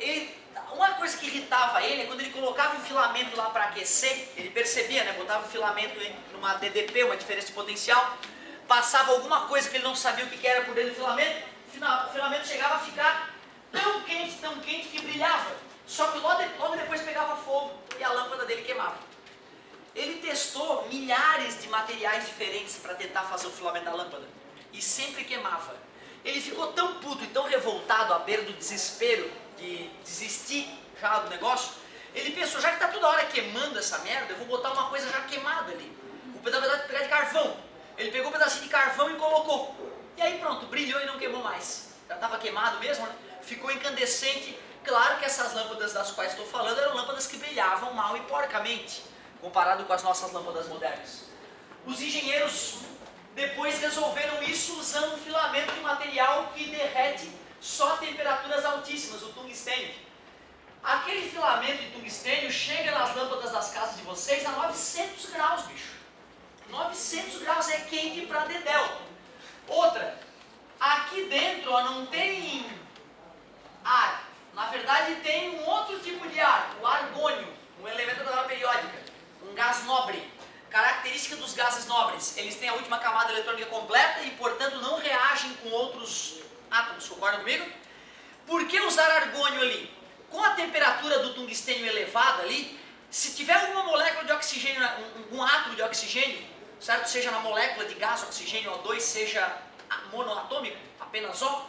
ele, uma coisa que irritava ele é quando ele colocava um filamento lá para aquecer, ele percebia, né? Botava um filamento em numa DDP, uma diferença de potencial, passava alguma coisa que ele não sabia o que era por dentro do filamento, o filamento chegava a ficar tão quente, tão quente que brilhava. Só que logo, logo depois pegava fogo e a lâmpada dele queimava. Ele testou milhares de materiais diferentes para tentar fazer o filamento da lâmpada e sempre queimava. Ele ficou tão puto e tão revoltado à beira do desespero de desistir já do negócio. Ele pensou, já que está toda hora queimando essa merda, eu vou botar uma coisa já queimada ali. Vou pegar de carvão. Ele pegou um pedacinho de carvão e colocou. E aí pronto, brilhou e não queimou mais. Já estava queimado mesmo, né? Ficou incandescente Claro que essas lâmpadas das quais estou falando eram lâmpadas que brilhavam mal e porcamente, comparado com as nossas lâmpadas modernas. Os engenheiros depois resolveram isso usando um filamento de material que derrete só a temperaturas altíssimas, o tungstênio. Aquele filamento de tungstênio chega nas lâmpadas das casas de vocês a 900 graus, bicho. 900 graus é quente para dedéu. Outra, aqui dentro ó, não tem ar, na verdade, tem um outro tipo de ar, o argônio, um elemento da tabela periódica, um gás nobre. Característica dos gases nobres, eles têm a última camada eletrônica completa e, portanto, não reagem com outros átomos. Concordam comigo? Por que usar argônio ali? Com a temperatura do tungstênio elevada ali, se tiver alguma molécula de oxigênio, um, um átomo de oxigênio, certo? Seja na molécula de gás oxigênio O2, seja monoatômico, apenas O,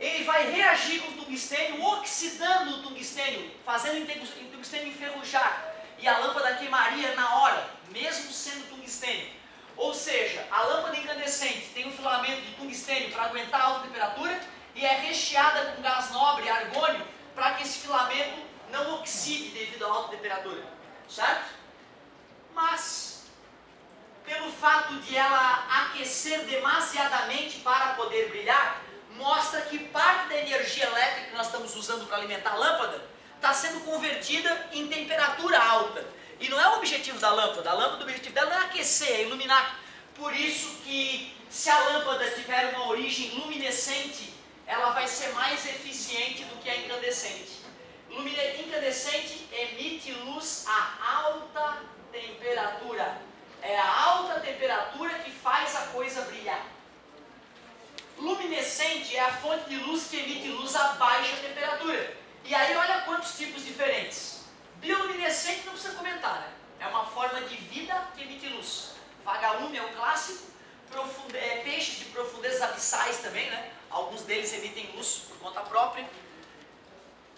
ele vai reagir com o tungstênio, oxidando o tungstênio, fazendo o tungstênio enferrujar. E a lâmpada queimaria na hora, mesmo sendo tungstênio. Ou seja, a lâmpada incandescente tem um filamento de tungstênio para aguentar a alta temperatura e é recheada com gás nobre, argônio, para que esse filamento não oxide devido à alta temperatura. Certo? Mas, pelo fato de ela aquecer demasiadamente para poder brilhar, mostra que parte da energia elétrica que nós estamos usando para alimentar a lâmpada está sendo convertida em temperatura alta. E não é o objetivo da lâmpada. A lâmpada, o objetivo dela é aquecer, é iluminar. Por isso que se a lâmpada tiver uma origem luminescente, ela vai ser mais eficiente do que a incandescente. Incandescente emite luz a alta temperatura. É a alta temperatura que faz a coisa brilhar. Luminescente é a fonte de luz que emite luz a baixa temperatura. E aí olha quantos tipos diferentes. Bioluminescente não precisa comentar, né? É uma forma de vida que emite luz. Vagalume é o clássico, profunde, é, peixes de profundezas abissais também, né? Alguns deles emitem luz por conta própria.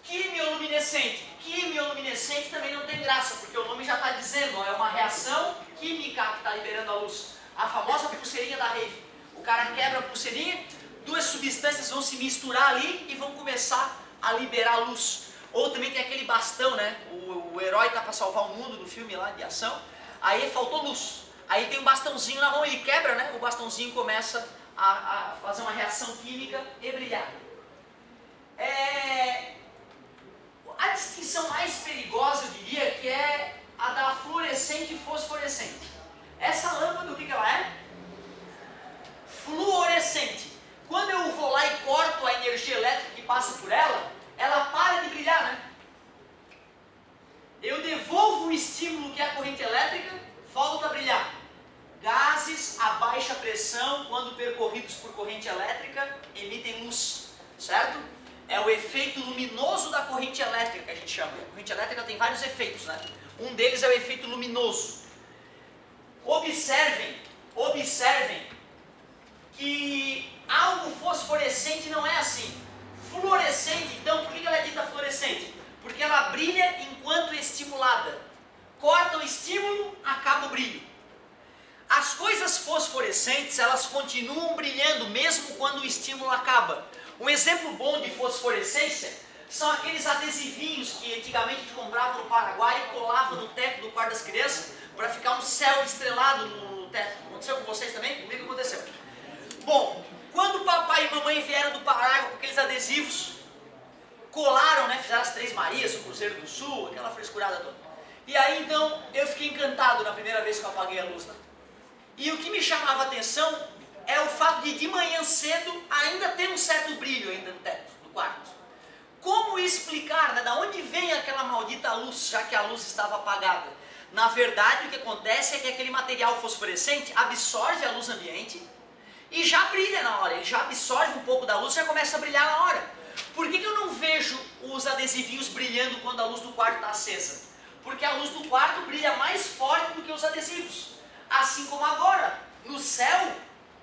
Quimioluminescente. Quimioluminescente também não tem graça, porque o nome já está dizendo, ó, é uma reação química que está liberando a luz. A famosa pulseirinha da rave. O cara quebra a pulseirinha, duas substâncias vão se misturar ali e vão começar a liberar luz. Ou também tem aquele bastão, né? O, o herói tá para salvar o mundo no filme lá de ação. Aí faltou luz. Aí tem um bastãozinho na mão, ele quebra, né? O bastãozinho começa a, a fazer uma reação química e brilhar. É... A distinção mais perigosa, eu diria, que é a da fluorescente e fosforescente. Essa lâmpada, o que, que ela é? fluorescente. Quando eu vou lá e corto a energia elétrica que passa por ela, ela para de brilhar, né? Eu devolvo o estímulo que é a corrente elétrica, volta a brilhar. Gases a baixa pressão, quando percorridos por corrente elétrica, emitem luz, certo? É o efeito luminoso da corrente elétrica que a gente chama. A corrente elétrica tem vários efeitos, né? Um deles é o efeito luminoso. Observem, observem que algo fosforescente não é assim. Fluorescente, então, por que ela é dita fluorescente? Porque ela brilha enquanto é estimulada. Corta o estímulo, acaba o brilho. As coisas fosforescentes, elas continuam brilhando mesmo quando o estímulo acaba. Um exemplo bom de fosforescência são aqueles adesivinhos que antigamente a gente comprava no Paraguai e colava no teto do quarto das crianças para ficar um céu estrelado no teto. Aconteceu com vocês também? Comigo aconteceu. Bom, quando papai e mamãe vieram do Pará com aqueles adesivos, colaram, né, fizeram as Três Marias, o Cruzeiro do Sul, aquela frescurada toda. E aí então eu fiquei encantado na primeira vez que eu apaguei a luz. Né? E o que me chamava a atenção é o fato de de manhã cedo ainda ter um certo brilho ainda no teto do quarto. Como explicar, né, da onde vem aquela maldita luz, já que a luz estava apagada? Na verdade, o que acontece é que aquele material fosforescente absorve a luz ambiente e já brilha na hora, ele já absorve um pouco da luz e já começa a brilhar na hora. Por que, que eu não vejo os adesivinhos brilhando quando a luz do quarto está acesa? Porque a luz do quarto brilha mais forte do que os adesivos. Assim como agora, no céu,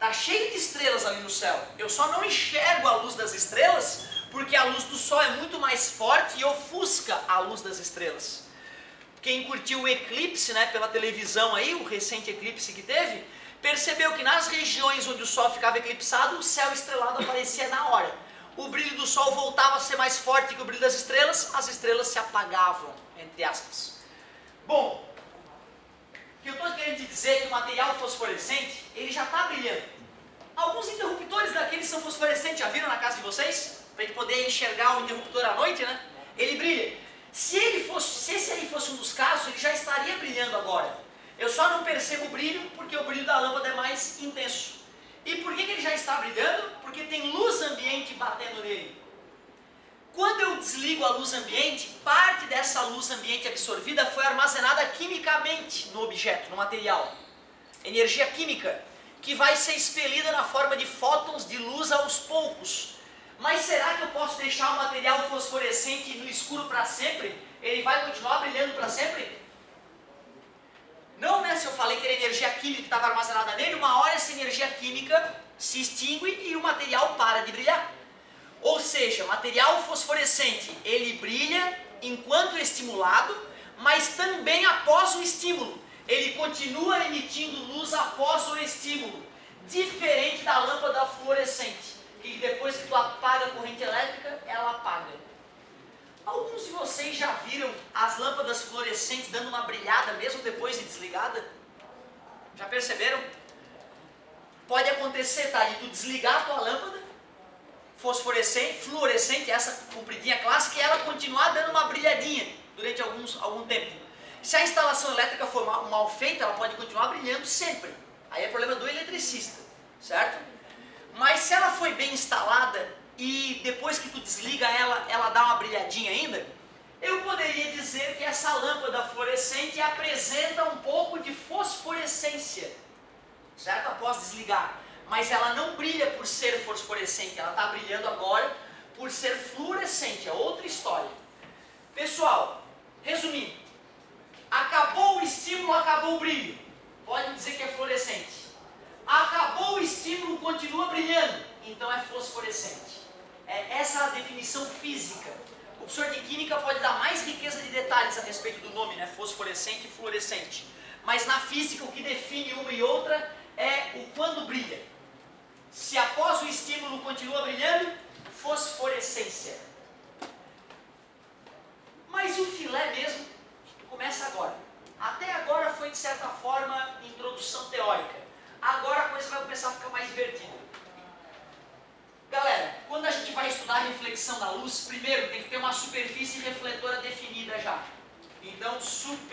Está cheio de estrelas ali no céu. Eu só não enxergo a luz das estrelas porque a luz do sol é muito mais forte e ofusca a luz das estrelas. Quem curtiu o eclipse né, pela televisão aí, o recente eclipse que teve, percebeu que nas regiões onde o sol ficava eclipsado, o céu estrelado aparecia na hora. O brilho do sol voltava a ser mais forte que o brilho das estrelas, as estrelas se apagavam, entre aspas. Bom, que eu estou querendo dizer que o material fosforescente, ele já está brilhando. Alguns interruptores daqueles são fosforescentes, já viram na casa de vocês? Para a gente poder enxergar o interruptor à noite, né? Ele brilha. Se, ele fosse, se esse aí fosse um dos casos, ele já estaria brilhando agora. Eu só não percebo o brilho porque o brilho da lâmpada é mais intenso. E por que, que ele já está brilhando? Porque tem luz ambiente batendo nele. Quando eu desligo a luz ambiente, parte dessa luz ambiente absorvida foi armazenada quimicamente no objeto, no material. Energia química, que vai ser expelida na forma de fótons de luz aos poucos. Mas será que eu posso deixar o material fosforescente no escuro para sempre? Ele vai continuar brilhando para sempre? Não, né? Se eu falei que era energia química que estava armazenada nele, uma hora essa energia química se extingue e o material para de brilhar. Ou seja, material fosforescente, ele brilha enquanto estimulado, mas também após o estímulo. Ele continua emitindo luz após o estímulo, diferente da lâmpada fluorescente, que depois que tu apaga a corrente elétrica, ela apaga. Alguns de vocês já viram as lâmpadas fluorescentes dando uma brilhada mesmo depois de desligada? Já perceberam? Pode acontecer, tá? De tu desligar a tua lâmpada fosforescente, fluorescente, essa compridinha clássica, e ela continuar dando uma brilhadinha durante alguns, algum tempo. Se a instalação elétrica for mal, mal feita, ela pode continuar brilhando sempre. Aí é problema do eletricista, certo? Mas se ela foi bem instalada e depois que tu desliga ela, ela dá uma brilhadinha ainda, eu poderia dizer que essa lâmpada fluorescente apresenta um pouco de fosforescência, certo? Após desligar mas ela não brilha por ser fosforescente, ela está brilhando agora por ser fluorescente, é outra história. Pessoal, resumindo, acabou o estímulo, acabou o brilho. Pode dizer que é fluorescente. Acabou o estímulo, continua brilhando, então é fosforescente. É essa a definição física. O professor de química pode dar mais riqueza de detalhes a respeito do nome, né? fosforescente e fluorescente. Mas na física o que define uma e outra é o quando brilha. Se após o estímulo continua brilhando, fosforescência. Mas o filé mesmo começa agora. Até agora foi, de certa forma, introdução teórica. Agora a coisa vai começar a ficar mais divertida. Galera, quando a gente vai estudar a reflexão da luz, primeiro tem que ter uma superfície refletora definida já. Então, superfície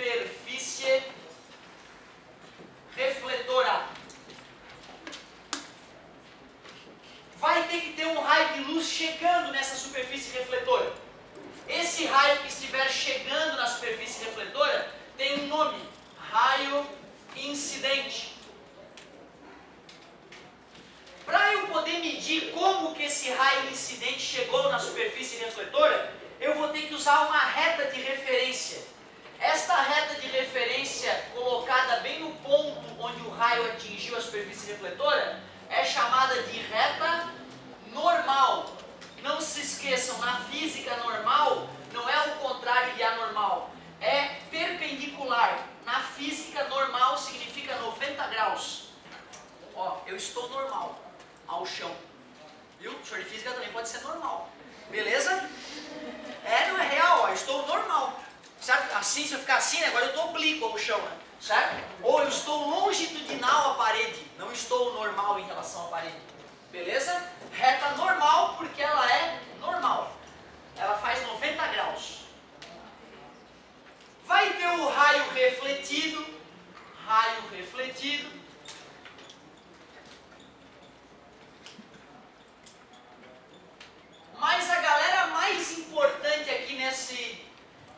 há uma reta de referência. Esta reta de referência, colocada bem no ponto onde o raio atingiu a superfície refletora, é chamada de reta normal. Não se esqueçam, na física normal não é o contrário de anormal, é perpendicular. Na física normal significa 90 graus. Ó, eu estou normal ao chão. Viu? O senhor de física também pode ser normal. Beleza? É, não é real, ó, estou normal. Certo? Assim, se eu ficar assim, agora eu estou oblíquo ao chão, né? certo? Ou eu estou longitudinal à parede, não estou normal em relação à parede. Beleza? Reta normal porque ela é normal. Ela faz 90 graus. Vai ter o raio refletido, raio refletido. Mas a galera mais importante aqui nesse,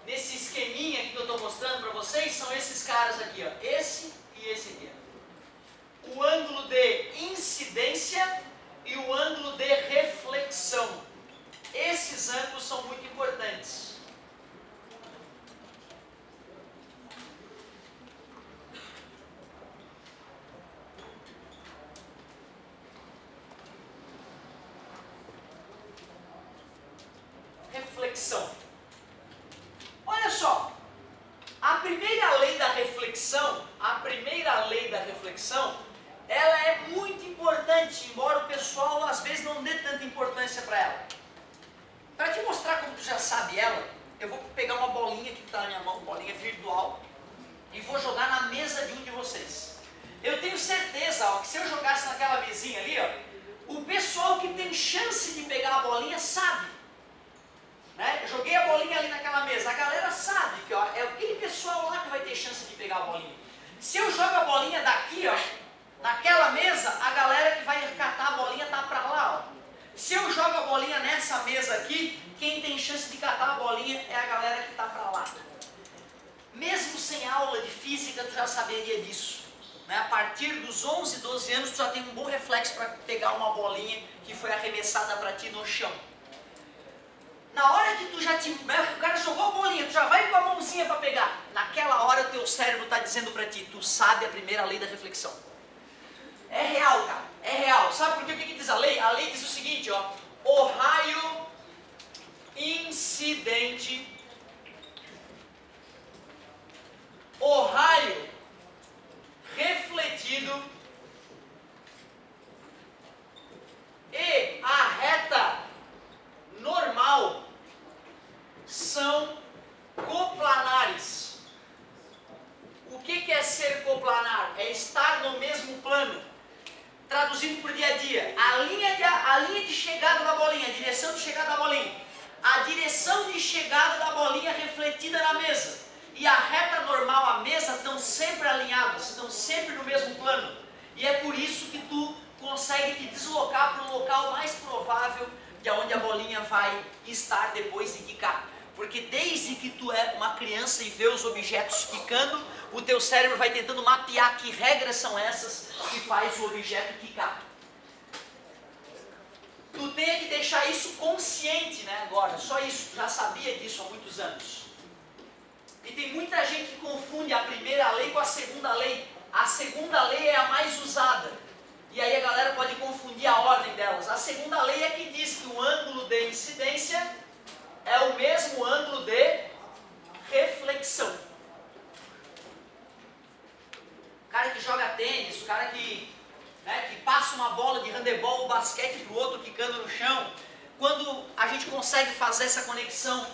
nesse esqueminha que eu estou mostrando para vocês são esses caras aqui, ó. Esse e esse aqui. O ângulo de incidência e o ângulo de reflexão. Esses ângulos são muito importantes. reflexão. Olha só, a primeira lei da reflexão, a primeira lei da reflexão, ela é muito importante, embora o pessoal às vezes não dê tanta importância para ela. Para te mostrar como tu já sabe ela, eu vou pegar uma bolinha que está na minha mão, bolinha virtual, e vou jogar na mesa de um de vocês. Eu tenho certeza ó, que se eu jogasse naquela mesinha ali, ó, o pessoal que tem chance de pegar a bolinha sabe né? Joguei a bolinha ali naquela mesa. A galera sabe que ó, é aquele pessoal lá que vai ter chance de pegar a bolinha. Se eu jogo a bolinha daqui, ó, naquela mesa, a galera que vai catar a bolinha tá para lá. Ó. Se eu jogo a bolinha nessa mesa aqui, quem tem chance de catar a bolinha é a galera que está para lá. Mesmo sem aula de física, tu já saberia disso. Né? A partir dos 11, 12 anos, tu já tem um bom reflexo para pegar uma bolinha que foi arremessada para ti no chão. Na hora que tu já te. O cara jogou a bolinha, tu já vai com a mãozinha para pegar. Naquela hora o teu cérebro está dizendo para ti, tu sabe a primeira lei da reflexão. É real, cara. É real. Sabe por quê? O que, que diz a lei? A lei diz o seguinte, ó. O raio incidente. O raio refletido e a reta normal são coplanares. O que, que é ser coplanar? É estar no mesmo plano. Traduzindo por dia a dia, a linha de, a linha de chegada da bolinha, a direção de chegada da bolinha, a direção de chegada da bolinha refletida na mesa e a reta normal, a mesa, estão sempre alinhadas, estão sempre no mesmo plano. E é por isso que tu consegue te deslocar para o local mais provável de onde a bolinha vai estar depois de quicar. Porque desde que tu é uma criança e vê os objetos quicando, o teu cérebro vai tentando mapear que regras são essas que faz o objeto quicar. Tu tem que deixar isso consciente, né? Agora, só isso, tu já sabia disso há muitos anos. E tem muita gente que confunde a primeira lei com a segunda lei. A segunda lei é a mais usada. E aí a galera pode confundir a ordem delas. A segunda lei é que diz que o ângulo de incidência é o mesmo ângulo de reflexão. O cara que joga tênis, o cara que, né, que passa uma bola de handebol ou basquete para o outro quicando no chão, quando a gente consegue fazer essa conexão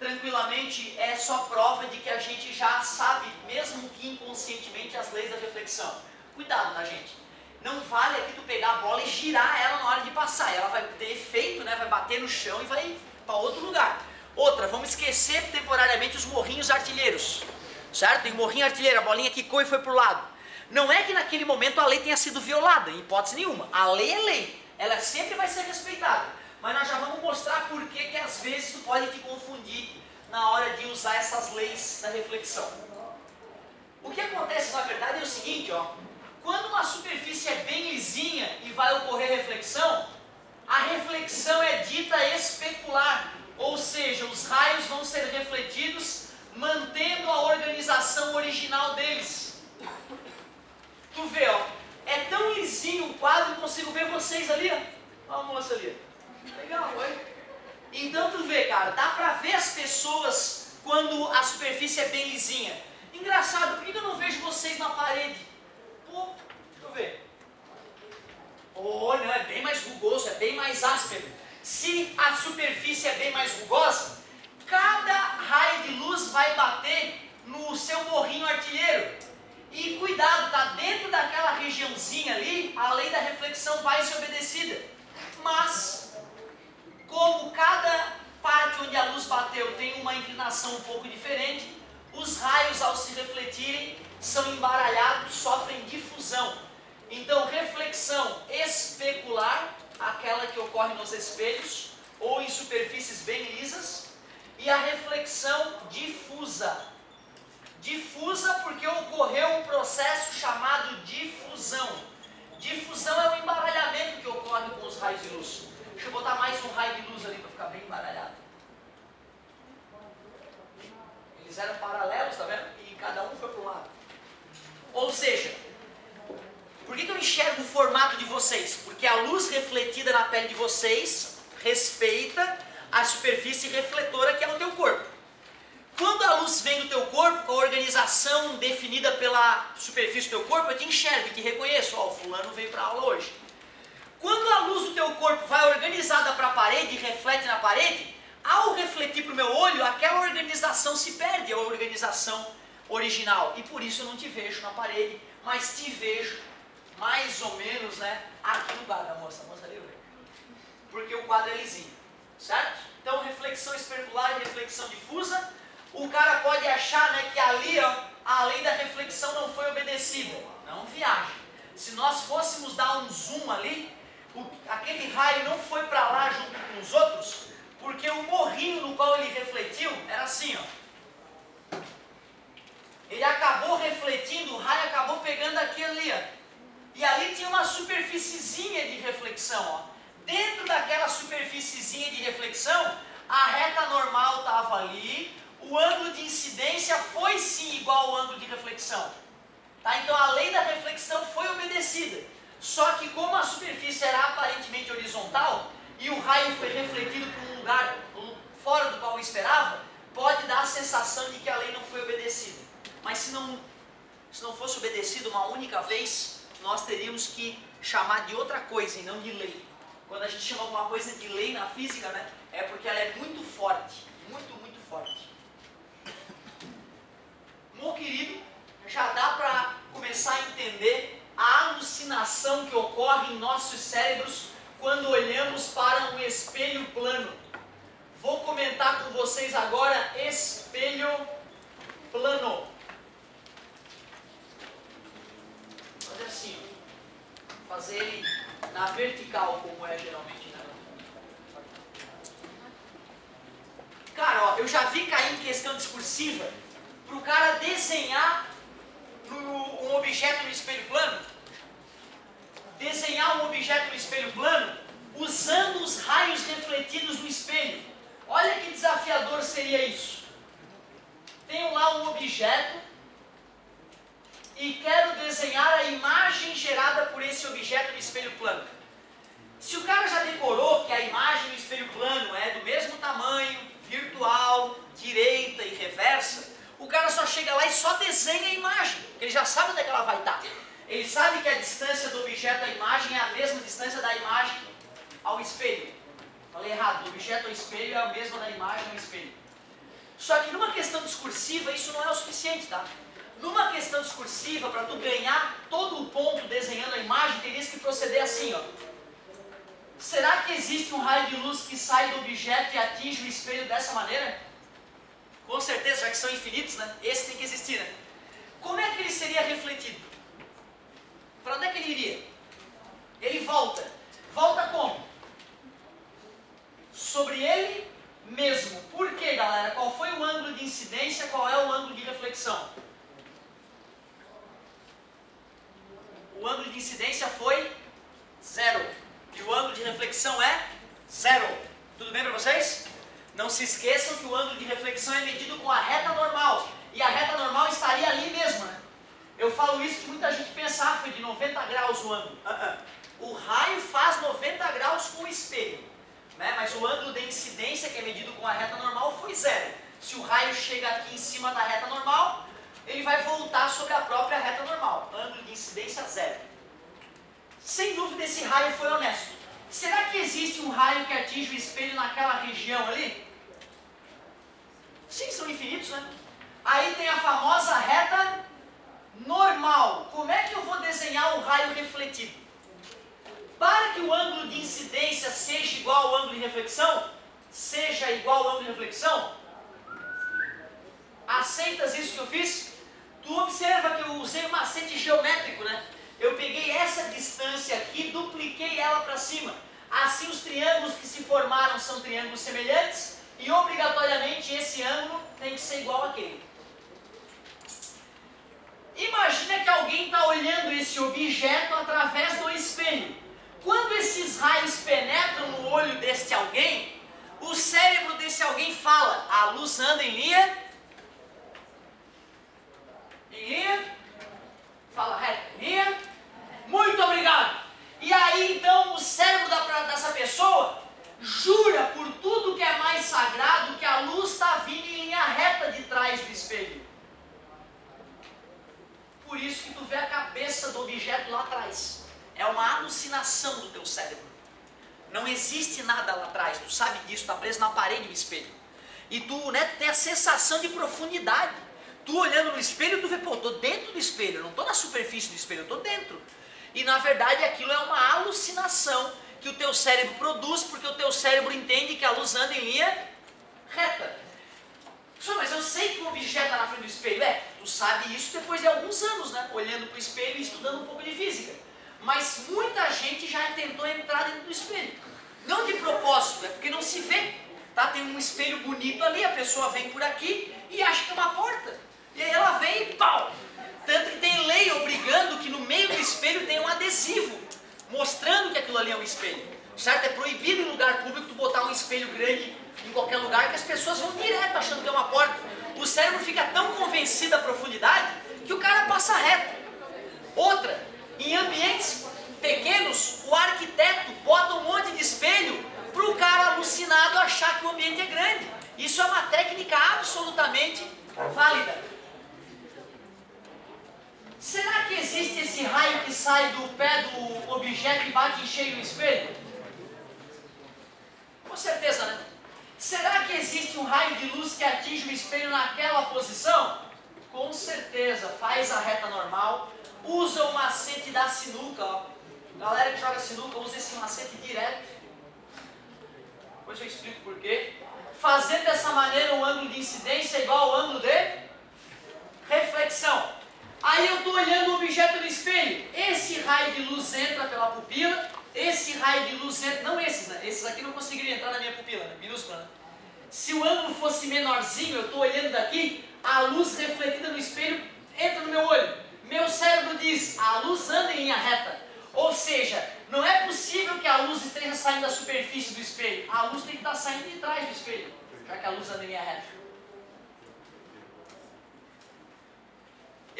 tranquilamente, é só prova de que a gente já sabe, mesmo que inconscientemente, as leis da reflexão. Cuidado, tá, gente? Não vale aqui tu pegar a bola e girar ela na hora de passar. Ela vai ter efeito, né? vai bater no chão e vai para outro lugar. Outra, vamos esquecer temporariamente os morrinhos artilheiros. Certo? Tem morrinho artilheiro, a bolinha quicou e foi para o lado. Não é que naquele momento a lei tenha sido violada, em hipótese nenhuma. A lei é lei. Ela sempre vai ser respeitada. Mas nós já vamos mostrar por que, que às vezes tu pode te confundir na hora de usar essas leis da reflexão. O que acontece na verdade é o seguinte, ó. Quando uma superfície é bem lisinha e vai ocorrer reflexão, a reflexão é dita especular, ou seja, os raios vão ser refletidos mantendo a organização original deles. Tu vê, ó, é tão lisinho o quadro consigo ver vocês ali, ó. Olha a moça ali. Legal, oi? Então tu vê, cara, dá pra ver as pessoas quando a superfície é bem lisinha. Engraçado, por que eu não vejo vocês na parede? Pô, deixa eu ver. Oh, não, é bem mais rugoso, é bem mais áspero, se a superfície é bem mais rugosa, cada raio de luz vai bater no seu morrinho artilheiro. E cuidado, tá dentro daquela regiãozinha ali, a lei da reflexão vai ser obedecida. Mas, como cada parte onde a luz bateu tem uma inclinação um pouco diferente, os raios ao se refletirem são embaralhados, sofrem difusão. Então, reflexão especular, aquela que ocorre nos espelhos ou em superfícies bem lisas, e a reflexão difusa. Difusa porque ocorreu um processo chamado difusão. Difusão é o embaralhamento que ocorre com os raios de luz. Deixa eu botar mais um raio de luz ali para ficar bem embaralhado. Eles eram paralelos, tá vendo? E cada um foi para um lado. Ou seja, por que eu enxergo o formato de vocês? Porque a luz refletida na pele de vocês respeita a superfície refletora que é o teu corpo. Quando a luz vem do teu corpo, com a organização definida pela superfície do teu corpo, eu te enxergo e te reconheço. Ó, oh, o fulano veio para aula hoje. Quando a luz do teu corpo vai organizada para a parede e reflete na parede, ao refletir para o meu olho, aquela organização se perde, a organização original. E por isso eu não te vejo na parede, mas te vejo mais ou menos né, aqui no quadro. A moça, a moça ali vejo. Porque o quadro é lisinho, certo? Então, reflexão especular e reflexão difusa. O cara pode achar né, que ali ó, a lei da reflexão não foi obedecida. Não viaje. Se nós fôssemos dar um zoom ali, o, aquele raio não foi para lá junto com os outros, porque o morrinho no qual ele refletiu era assim, ó. Ele acabou refletindo, o raio acabou pegando aqui ali, ó. E ali tinha uma superfíciezinha de reflexão, ó. Dentro daquela superfíciezinha de reflexão, a reta normal estava ali, o ângulo de incidência foi sim igual ao ângulo de reflexão. Tá? Então a lei da reflexão foi obedecida. Só que como a superfície era aparentemente horizontal e o raio foi refletido para um lugar fora do qual esperava, pode dar a sensação de que a lei não foi obedecida. Mas se não, se não fosse obedecido uma única vez, nós teríamos que chamar de outra coisa e não de lei. Quando a gente chama alguma coisa de lei na física, né, é porque ela é muito forte, muito, muito forte. Meu querido, já dá para começar a entender a alucinação que ocorre em nossos cérebros quando olhamos para um espelho plano. Vou comentar com vocês agora espelho plano. Fazer assim, fazer ele na vertical, como é geralmente. Né? Cara, ó, eu já vi cair em questão discursiva para o cara desenhar um objeto no espelho plano, desenhar um objeto no espelho plano usando os raios refletidos no espelho. Olha que desafiador seria isso. Tenho lá um objeto e quero desenhar a imagem gerada por esse objeto no espelho plano. Se o cara já decorou que a imagem no espelho plano é do mesmo tamanho, virtual, direita e reversa, o cara só chega lá e só desenha a imagem, ele já sabe onde é que ela vai estar. Ele sabe que a distância do objeto à imagem é a mesma distância da imagem ao espelho. Falei errado, o objeto ao espelho é a mesma da imagem ao espelho. Só que numa questão discursiva isso não é o suficiente, tá? Numa questão discursiva, para tu ganhar todo o ponto desenhando a imagem, terias que proceder assim, ó. Será que existe um raio de luz que sai do objeto e atinge o espelho dessa maneira? Com certeza, já que são infinitos, né? Esse tem que existir, né? Como é que ele seria refletido? Para onde é que ele iria? Ele volta. Volta como? Sobre ele mesmo. Por quê, galera? Qual foi o ângulo de incidência? Qual é o ângulo de reflexão? O ângulo de incidência foi zero. E o ângulo de reflexão é zero. Tudo bem para vocês? Não se esqueçam que o ângulo de reflexão é medido com a reta normal. E a reta normal estaria ali mesmo, né? Eu falo isso que muita gente pensa, ah, foi de 90 graus o ângulo. Uh -uh. O raio faz 90 graus com o espelho. Né? Mas o ângulo de incidência, que é medido com a reta normal, foi zero. Se o raio chega aqui em cima da reta normal, ele vai voltar sobre a própria reta normal. Ângulo de incidência zero. Sem dúvida esse raio foi honesto. Será que existe um raio que atinge o espelho naquela região ali? Sim, são infinitos, né? Aí tem a famosa reta normal. Como é que eu vou desenhar o raio refletido? Para que o ângulo de incidência seja igual ao ângulo de reflexão, seja igual ao ângulo de reflexão, aceitas isso que eu fiz? Tu observa que eu usei um macete geométrico, né? Eu peguei essa distância aqui, dupliquei ela para cima. Assim os triângulos que se formaram são triângulos semelhantes e obrigatoriamente esse ângulo tem que ser igual àquele. Imagina que alguém está olhando esse objeto através do espelho. Quando esses raios penetram no olho deste alguém, o cérebro desse alguém fala: a luz anda em linha. Em linha. Fala reto. Muito obrigado. E aí então o cérebro da, dessa pessoa jura por tudo que é mais sagrado que a luz está vindo em linha reta de trás do espelho. Por isso que tu vê a cabeça do objeto lá atrás. É uma alucinação do teu cérebro. Não existe nada lá atrás, tu sabe disso, está preso na parede do espelho. E tu, né, tem a sensação de profundidade. Tu olhando no espelho, tu vê, pô, eu tô dentro do espelho, eu não tô na superfície do espelho, eu tô dentro. E na verdade aquilo é uma alucinação que o teu cérebro produz, porque o teu cérebro entende que a luz anda em linha reta. Só, mas eu sei que o objeto está na frente do espelho. É, tu sabe isso depois de alguns anos, né? Olhando para o espelho e estudando um pouco de física. Mas muita gente já tentou entrar dentro do espelho. Não de propósito, é porque não se vê. Tá? Tem um espelho bonito ali, a pessoa vem por aqui e acha que é uma porta. E aí ela vem e pau! Tanto que tem lei obrigando que no meio do espelho tem um adesivo, mostrando que aquilo ali é um espelho. Certo? É proibido em lugar público tu botar um espelho grande em qualquer lugar que as pessoas vão direto achando que é uma porta. O cérebro fica tão convencido da profundidade que o cara passa reto. Outra, em ambientes pequenos, o arquiteto bota um monte de espelho para o cara alucinado achar que o ambiente é grande. Isso é uma técnica absolutamente válida. Será que existe esse raio que sai do pé do objeto e bate em cheio no espelho? Com certeza, né? Será que existe um raio de luz que atinge o espelho naquela posição? Com certeza, faz a reta normal, usa o macete da sinuca, ó. Galera que joga sinuca usa esse macete direto. Depois eu explico por quê. Fazendo dessa maneira um ângulo de incidência igual ao ângulo de reflexão. Aí eu estou olhando o objeto no espelho. Esse raio de luz entra pela pupila, esse raio de luz entra, não esses, né? Esses aqui não conseguiriam entrar na minha pupila, né? minúscula. Né? Se o ângulo fosse menorzinho, eu estou olhando daqui, a luz refletida no espelho entra no meu olho. Meu cérebro diz, a luz anda em linha reta. Ou seja, não é possível que a luz esteja saindo da superfície do espelho. A luz tem que estar saindo de trás do espelho, já que a luz anda em linha reta.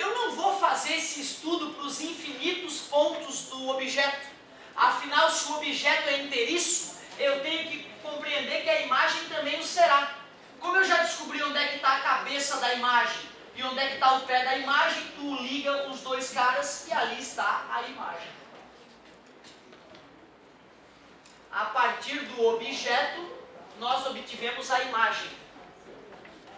Eu não vou fazer esse estudo para os infinitos pontos do objeto. Afinal, se o objeto é inteiriço, eu tenho que compreender que a imagem também o será. Como eu já descobri onde é que está a cabeça da imagem e onde é que está o pé da imagem, tu liga os dois caras e ali está a imagem. A partir do objeto, nós obtivemos a imagem.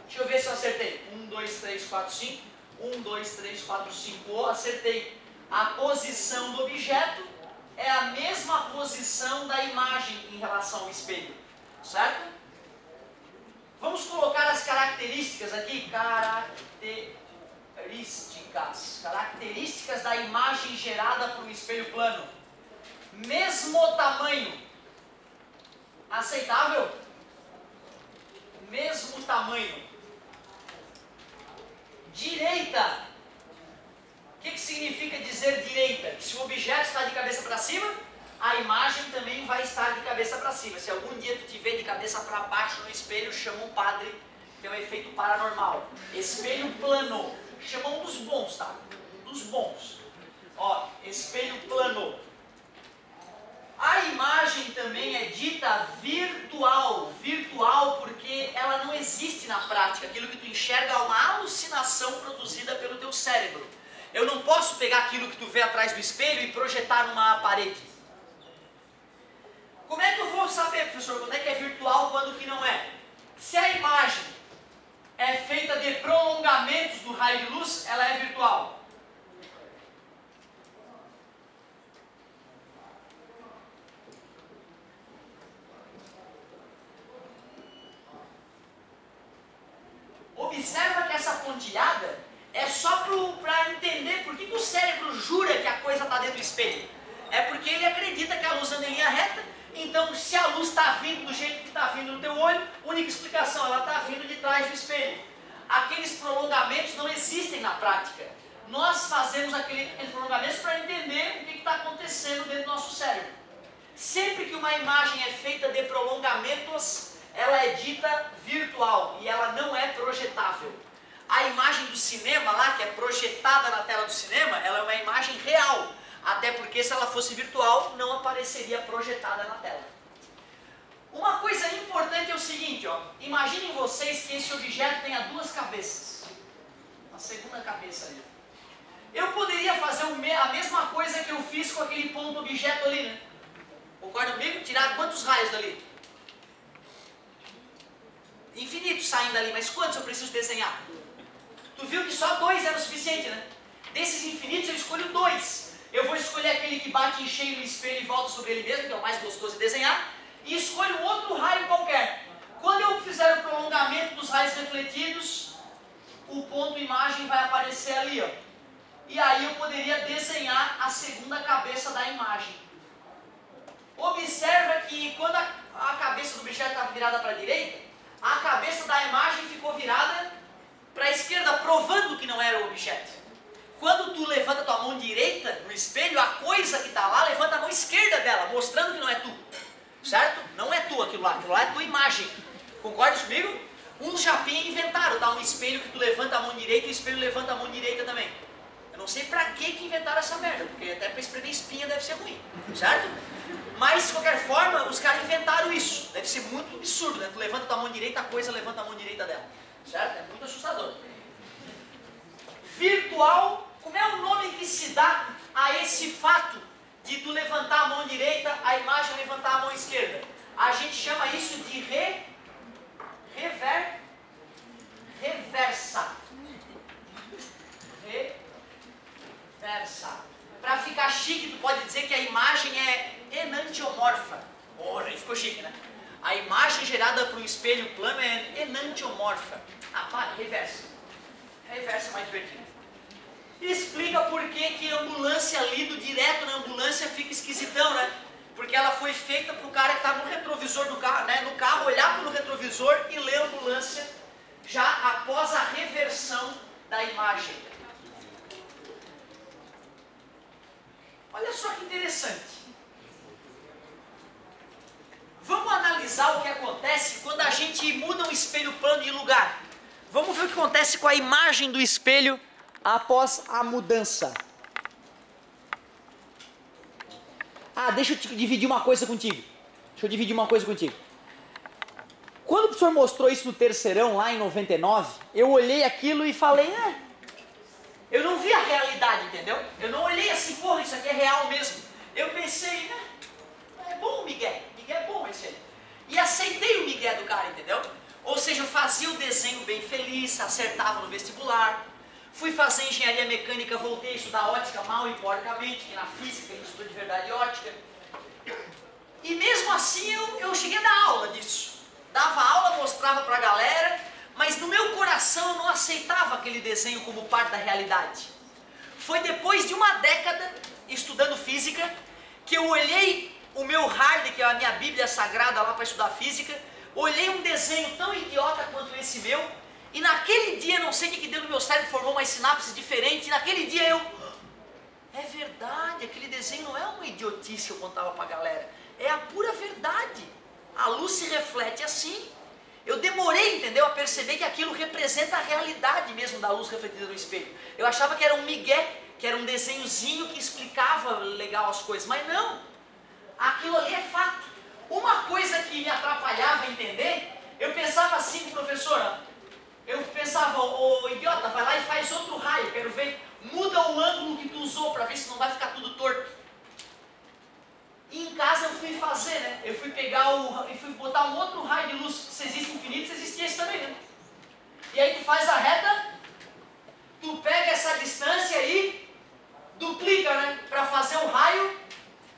Deixa eu ver se eu acertei. 1, 2, 3, 4, 5. 1, 2, 3, 4, 5, acertei. A posição do objeto é a mesma posição da imagem em relação ao espelho, certo? Vamos colocar as características aqui, características, características da imagem gerada por um espelho plano. Mesmo tamanho, aceitável? Mesmo tamanho. Direita. O que, que significa dizer direita? Que se o objeto está de cabeça para cima, a imagem também vai estar de cabeça para cima. Se algum dia tu te vê de cabeça para baixo no espelho, chama um padre, que é um efeito paranormal. Espelho plano. Chama um dos bons, tá? Dos bons. Ó, espelho plano. A imagem também é dita virtual, virtual porque ela não existe na prática. Aquilo que tu enxerga é uma alucinação produzida pelo teu cérebro. Eu não posso pegar aquilo que tu vê atrás do espelho e projetar numa parede. Como é que eu vou saber? professor, quando é que é virtual, quando que não é? Se a imagem é feita de prolongamentos do raio de luz, ela é virtual. Observa que essa pontilhada é só para entender por que, que o cérebro jura que a coisa está dentro do espelho. É porque ele acredita que a luz anda em linha reta, então se a luz está vindo do jeito que está vindo no teu olho, única explicação, ela está vindo de trás do espelho. Aqueles prolongamentos não existem na prática. Nós fazemos aqueles prolongamentos para entender o que está acontecendo dentro do nosso cérebro. Sempre que uma imagem é feita de prolongamentos, ela é dita virtual e ela não é projetável. A imagem do cinema lá, que é projetada na tela do cinema, ela é uma imagem real. Até porque se ela fosse virtual, não apareceria projetada na tela. Uma coisa importante é o seguinte, ó. Imaginem vocês que esse objeto tenha duas cabeças. Uma segunda cabeça ali. Eu poderia fazer a mesma coisa que eu fiz com aquele ponto objeto ali, né? Concorda comigo? Tirar quantos raios dali? Infinitos saindo dali, mas quantos eu preciso desenhar? Tu viu que só dois era o suficiente, né? Desses infinitos eu escolho dois. Eu vou escolher aquele que bate em cheio no espelho e volta sobre ele mesmo, que é o mais gostoso de desenhar, e escolho outro raio qualquer. Quando eu fizer o prolongamento dos raios refletidos, o ponto imagem vai aparecer ali, ó. E aí eu poderia desenhar a segunda cabeça da imagem. Observa que quando a, a cabeça do objeto está virada para a direita, a cabeça da imagem ficou virada para a esquerda, provando que não era o objeto. Quando tu levanta tua mão direita no espelho, a coisa que está lá levanta a mão esquerda dela, mostrando que não é tu. Certo? Não é tu aquilo lá, aquilo lá é tua imagem. Concorda comigo? Uns japinha inventaram, tá? Um espelho que tu levanta a mão direita e o espelho levanta a mão direita também. Eu não sei pra que que inventaram essa merda, porque até pra espremer espinha deve ser ruim, certo? Mas, de qualquer forma, os caras inventaram isso. Deve ser muito absurdo, né? Tu levanta tua mão direita, a coisa levanta a mão direita dela. Certo? É muito assustador. Virtual, como é o nome que se dá a esse fato de tu levantar a mão direita, a imagem levantar a mão esquerda? A gente chama isso de re, rever, reversa. Reversa. Para ficar chique, tu pode dizer que a imagem é enantiomorfa. Aí ficou chique, né? A imagem gerada por um espelho plano é enantiomorfa. Ah, para, reversa. Reversa mais divertido. Explica por que, que ambulância lido direto na ambulância fica esquisitão, né? Porque ela foi feita para o cara que está no retrovisor do carro, né? No carro, olhar para o retrovisor e ler a ambulância já após a reversão da imagem. Olha só que interessante. Vamos analisar o que acontece quando a gente muda um espelho plano de lugar. Vamos ver o que acontece com a imagem do espelho após a mudança. Ah, deixa eu dividir uma coisa contigo. Deixa eu dividir uma coisa contigo. Quando o professor mostrou isso no terceirão, lá em 99, eu olhei aquilo e falei, é, eu não vi a realidade, entendeu? Eu não olhei assim, porra, isso aqui é real mesmo. Eu pensei, né? É bom o Miguel, Miguel é bom esse aí. E aceitei o Miguel do cara, entendeu? Ou seja, eu fazia o desenho bem feliz, acertava no vestibular. Fui fazer engenharia mecânica, voltei a estudar ótica mal e porcamente, que na física eu estudo de verdade ótica. E mesmo assim eu, eu cheguei a dar aula disso. Dava aula, mostrava pra galera, mas no meu coração eu não aceitava aquele desenho como parte da realidade. Foi depois de uma década estudando física que eu olhei o meu hard, que é a minha Bíblia sagrada lá para estudar física, olhei um desenho tão idiota quanto esse meu, e naquele dia, não sei o que deu no meu cérebro, formou umas sinapses diferentes, e naquele dia eu. É verdade, aquele desenho não é uma idiotice que eu contava para a galera, é a pura verdade. A luz se reflete assim. Eu demorei, entendeu, a perceber que aquilo representa a realidade mesmo da luz refletida no espelho. Eu achava que era um migué, que era um desenhozinho que explicava legal as coisas, mas não. Aquilo ali é fato. Uma coisa que me atrapalhava entender, eu pensava assim, professora, eu pensava, ô, ô idiota, vai lá e faz outro raio, quero ver, muda o ângulo que tu usou para ver se não vai ficar tudo torto. Em em casa eu fui fazer, né? Eu fui pegar o. e fui botar um outro raio de luz. Se existe infinito, se existe esse também, né? E aí tu faz a reta, tu pega essa distância aí, duplica, né? Para fazer o raio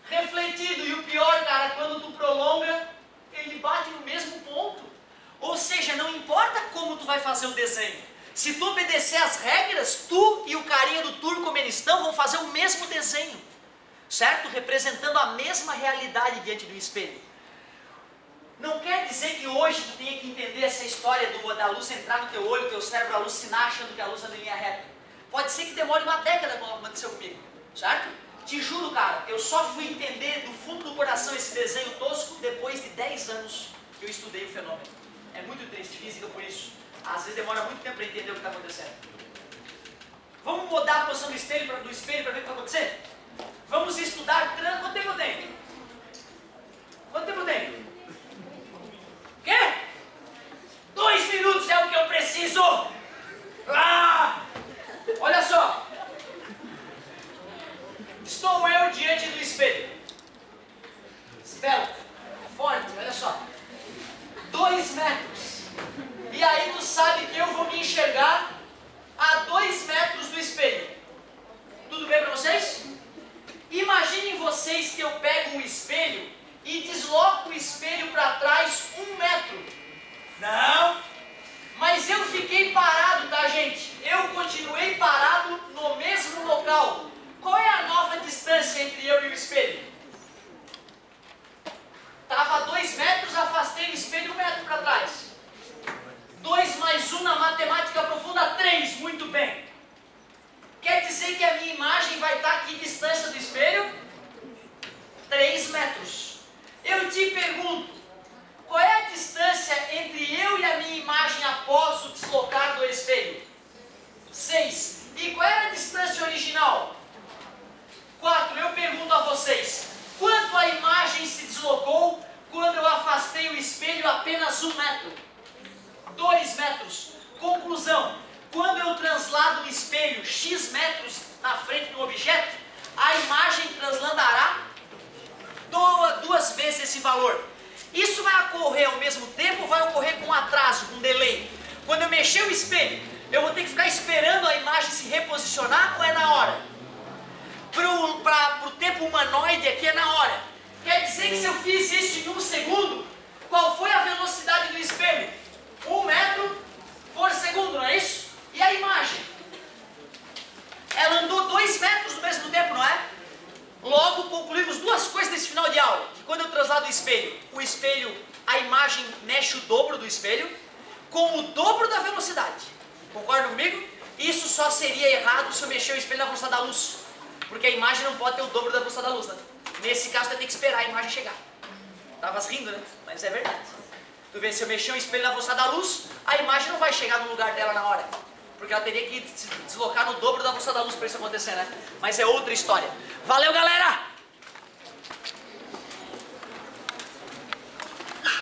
refletido. E o pior, cara, quando tu prolonga, ele bate no mesmo ponto. Ou seja, não importa como tu vai fazer o desenho. Se tu obedecer as regras, tu e o carinha do Turcomenistão vão fazer o mesmo desenho. Certo? Representando a mesma realidade diante do espelho. Não quer dizer que hoje tu tenha que entender essa história do, da luz entrar no teu olho, teu cérebro alucinar achando que a luz anda em linha reta. Pode ser que demore uma década como aconteceu comigo. Certo? Te juro, cara, eu só fui entender do fundo do coração esse desenho tosco depois de 10 anos que eu estudei o fenômeno. É muito triste física por isso. Às vezes demora muito tempo para entender o que está acontecendo. Vamos mudar a posição do espelho do espelho para ver o que vai acontecer? Vamos estudar trans. Quanto tempo tem? Quanto tempo tem? Quê? Dois minutos é o que eu preciso! Ah! Olha só! Estou eu diante do espelho. Esbelto, forte, olha só. Dois metros. E aí tu sabe que eu vou me enxergar a dois metros do espelho. Tudo bem para vocês? Imaginem vocês que eu pego um espelho e desloco o espelho para trás um metro. Não! Mas eu fiquei parado, tá gente? Eu continuei parado no mesmo local. Qual é a nova distância entre eu e o espelho? Estava a dois metros, afastei o espelho um metro para trás. Dois mais um na matemática profunda, três. Muito bem. Quer dizer que a minha imagem vai estar aqui distância do espelho? Três metros. Eu te pergunto, qual é a distância entre eu e a minha imagem após o deslocar do espelho? Seis. E qual era a distância original? 4. Eu pergunto a vocês: quanto a imagem se deslocou quando eu afastei o espelho apenas um metro? 2 metros. Conclusão: quando eu translado o espelho x metros na frente do objeto, a imagem transladará duas vezes esse valor. Isso vai ocorrer ao mesmo tempo vai ocorrer com atraso, com delay? Quando eu mexer o espelho, eu vou ter que ficar esperando a imagem se reposicionar ou é na hora? para o tempo humanoide aqui é na hora. Quer dizer que se eu fiz isso em um segundo, qual foi a velocidade do espelho? Um metro por segundo, não é isso? E a imagem? Ela andou dois metros no mesmo tempo, não é? Logo concluímos duas coisas nesse final de aula. Que quando eu traslado o espelho, o espelho, a imagem mexe o dobro do espelho, com o dobro da velocidade. Concorda comigo? Isso só seria errado se eu mexer o espelho na velocidade da luz. Porque a imagem não pode ter o dobro da velocidade da luz, né? Nesse caso, tem que esperar a imagem chegar. Tavas rindo, né? Mas é verdade. Tu vê, se eu mexer o espelho na velocidade da luz, a imagem não vai chegar no lugar dela na hora. Porque ela teria que se deslocar no dobro da velocidade da luz para isso acontecer, né? Mas é outra história. Valeu, galera!